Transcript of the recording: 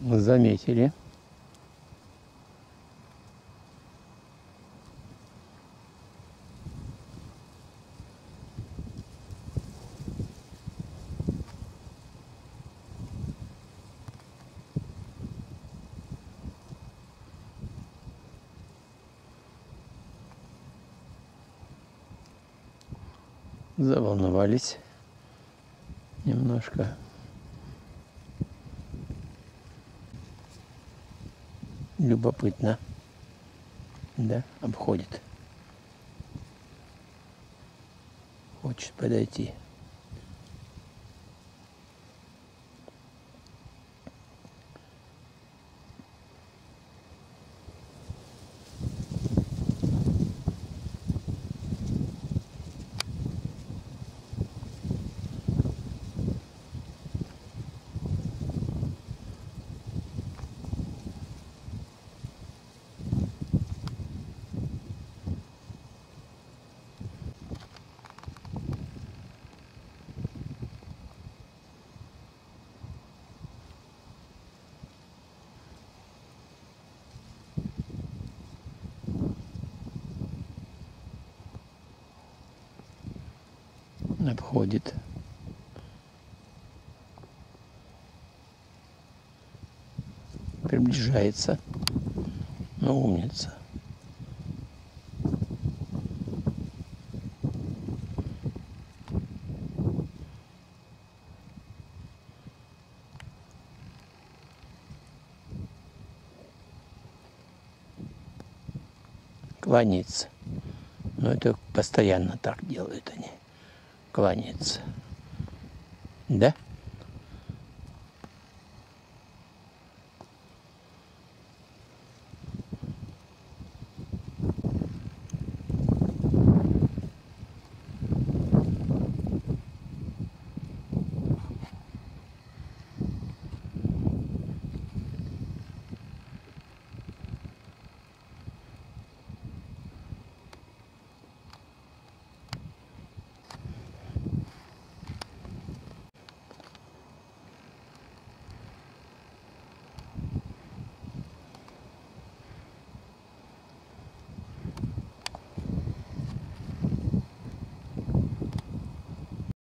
Заметили. Заволновались немножко. Любопытно. Да, обходит. Хочет подойти. Обходит. Приближается. Ну, умница. кланяется. Но это постоянно так делают они кланяется. Да?